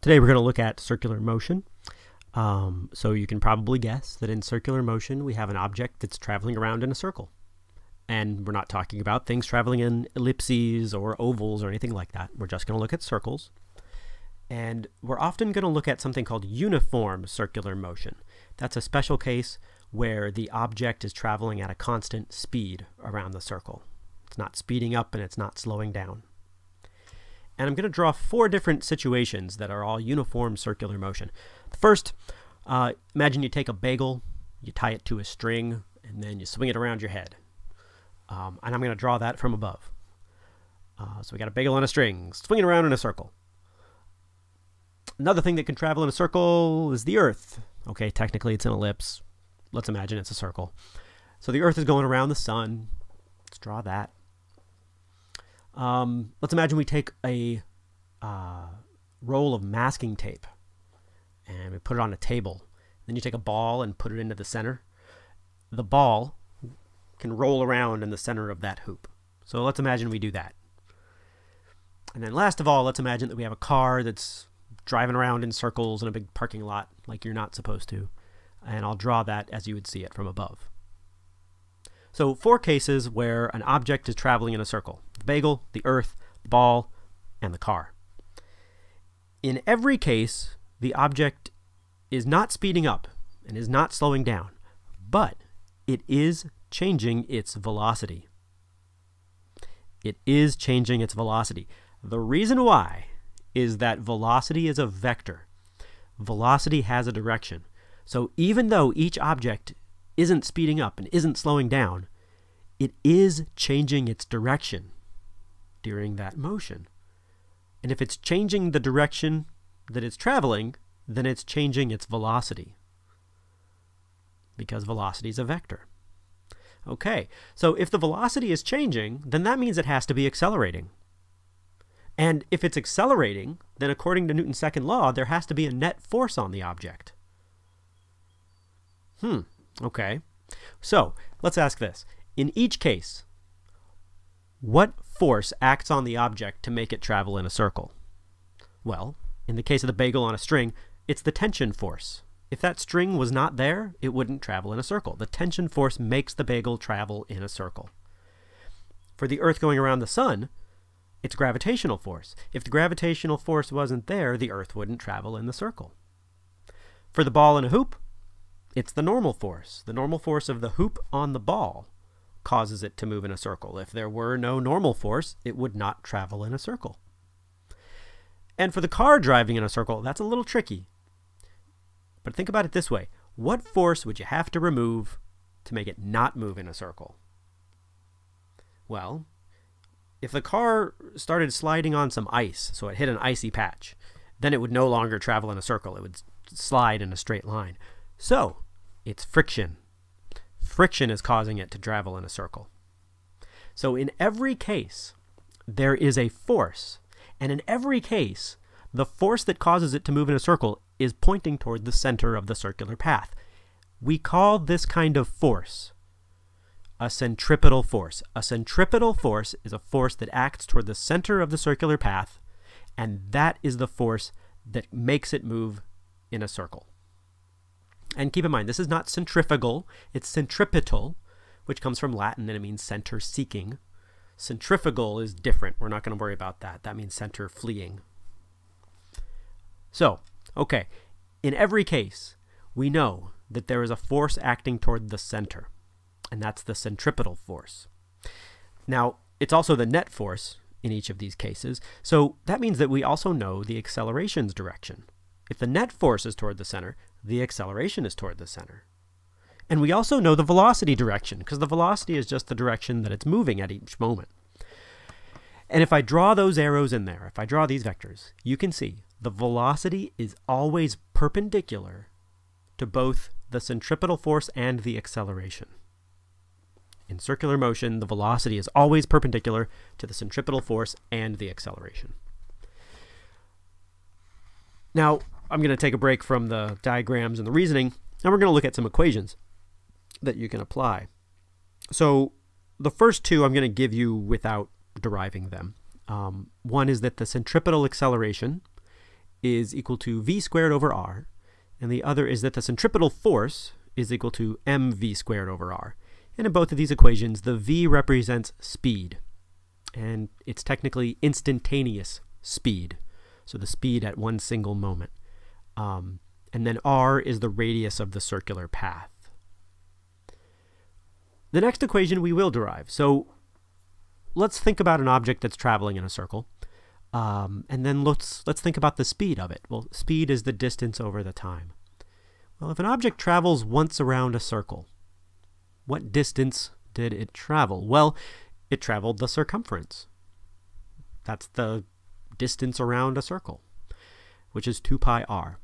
Today we're going to look at circular motion. Um, so you can probably guess that in circular motion we have an object that's traveling around in a circle. And we're not talking about things traveling in ellipses or ovals or anything like that. We're just going to look at circles. And we're often going to look at something called uniform circular motion. That's a special case where the object is traveling at a constant speed around the circle. It's not speeding up and it's not slowing down. And I'm going to draw four different situations that are all uniform circular motion. First, uh, imagine you take a bagel, you tie it to a string, and then you swing it around your head. Um, and I'm going to draw that from above. Uh, so we got a bagel on a string, swinging around in a circle. Another thing that can travel in a circle is the Earth. Okay, technically it's an ellipse. Let's imagine it's a circle. So the Earth is going around the sun. Let's draw that. Um, let's imagine we take a uh, roll of masking tape and we put it on a table. Then you take a ball and put it into the center. The ball can roll around in the center of that hoop. So let's imagine we do that. And then last of all, let's imagine that we have a car that's driving around in circles in a big parking lot like you're not supposed to. And I'll draw that as you would see it from above. So four cases where an object is traveling in a circle. The bagel, the earth, the ball, and the car. In every case, the object is not speeding up and is not slowing down, but it is changing its velocity. It is changing its velocity. The reason why is that velocity is a vector. Velocity has a direction. So even though each object isn't speeding up and isn't slowing down, it is changing its direction during that motion. And if it's changing the direction that it's traveling, then it's changing its velocity because velocity is a vector. Okay, so if the velocity is changing, then that means it has to be accelerating. And if it's accelerating, then according to Newton's second law, there has to be a net force on the object. Hmm, okay. So let's ask this. In each case, what force acts on the object to make it travel in a circle? Well, in the case of the bagel on a string, it's the tension force. If that string was not there, it wouldn't travel in a circle. The tension force makes the bagel travel in a circle. For the Earth going around the Sun, it's gravitational force. If the gravitational force wasn't there, the Earth wouldn't travel in the circle. For the ball in a hoop, it's the normal force. The normal force of the hoop on the ball causes it to move in a circle. If there were no normal force, it would not travel in a circle. And for the car driving in a circle, that's a little tricky. But think about it this way. What force would you have to remove to make it not move in a circle? Well, if the car started sliding on some ice, so it hit an icy patch, then it would no longer travel in a circle. It would slide in a straight line. So, it's friction. Friction is causing it to travel in a circle. So in every case, there is a force. And in every case, the force that causes it to move in a circle is pointing toward the center of the circular path. We call this kind of force a centripetal force. A centripetal force is a force that acts toward the center of the circular path, and that is the force that makes it move in a circle. And keep in mind, this is not centrifugal, it's centripetal, which comes from Latin and it means center seeking. Centrifugal is different. We're not going to worry about that. That means center fleeing. So, okay, in every case, we know that there is a force acting toward the center, and that's the centripetal force. Now, it's also the net force in each of these cases, so that means that we also know the acceleration's direction. If the net force is toward the center, the acceleration is toward the center. And we also know the velocity direction, because the velocity is just the direction that it's moving at each moment. And if I draw those arrows in there, if I draw these vectors, you can see the velocity is always perpendicular to both the centripetal force and the acceleration. In circular motion, the velocity is always perpendicular to the centripetal force and the acceleration. Now, I'm going to take a break from the diagrams and the reasoning, and we're going to look at some equations that you can apply. So the first two I'm going to give you without deriving them. Um, one is that the centripetal acceleration is equal to v squared over r, and the other is that the centripetal force is equal to mv squared over r. And in both of these equations, the v represents speed, and it's technically instantaneous speed, so the speed at one single moment. Um, and then r is the radius of the circular path. The next equation we will derive. So let's think about an object that's traveling in a circle. Um, and then let's, let's think about the speed of it. Well, speed is the distance over the time. Well, if an object travels once around a circle, what distance did it travel? Well, it traveled the circumference. That's the distance around a circle, which is 2 pi r.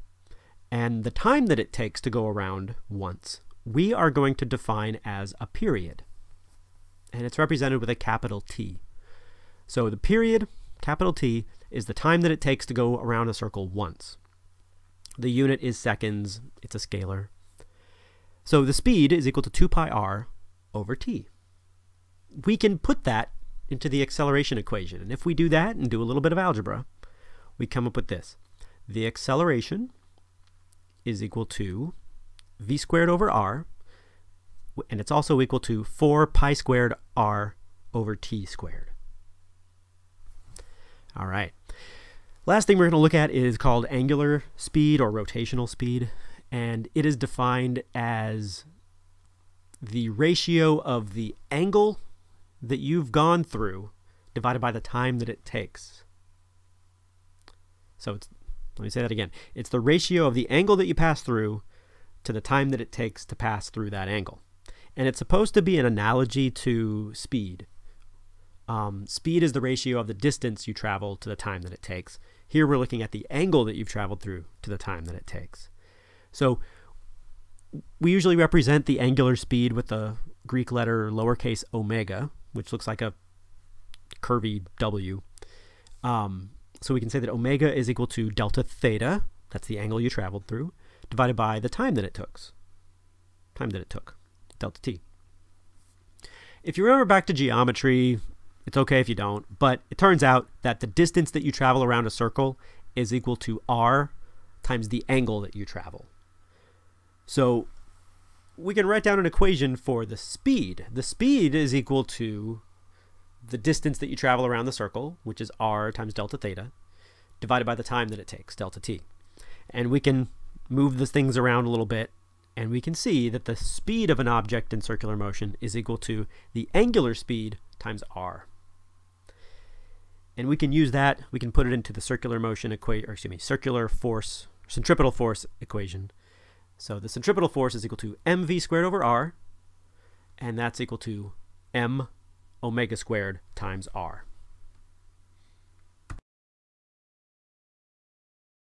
And the time that it takes to go around once, we are going to define as a period. And it's represented with a capital T. So the period, capital T, is the time that it takes to go around a circle once. The unit is seconds. It's a scalar. So the speed is equal to 2 pi r over t. We can put that into the acceleration equation. And if we do that and do a little bit of algebra, we come up with this. The acceleration is equal to v squared over r, and it's also equal to 4 pi squared r over t squared. All right. Last thing we're going to look at is called angular speed or rotational speed, and it is defined as the ratio of the angle that you've gone through divided by the time that it takes. So it's, let me say that again. It's the ratio of the angle that you pass through to the time that it takes to pass through that angle. And it's supposed to be an analogy to speed. Um, speed is the ratio of the distance you travel to the time that it takes. Here we're looking at the angle that you've traveled through to the time that it takes. So we usually represent the angular speed with the Greek letter lowercase omega, which looks like a curvy W. Um, so we can say that omega is equal to delta theta, that's the angle you traveled through, divided by the time that it took. Time that it took, delta t. If you remember back to geometry, it's okay if you don't, but it turns out that the distance that you travel around a circle is equal to r times the angle that you travel. So we can write down an equation for the speed. The speed is equal to the distance that you travel around the circle, which is r times delta theta, divided by the time that it takes, delta t. And we can move the things around a little bit, and we can see that the speed of an object in circular motion is equal to the angular speed times r. And we can use that, we can put it into the circular motion equation, or excuse me, circular force, centripetal force equation. So the centripetal force is equal to mv squared over r, and that's equal to m omega squared times r.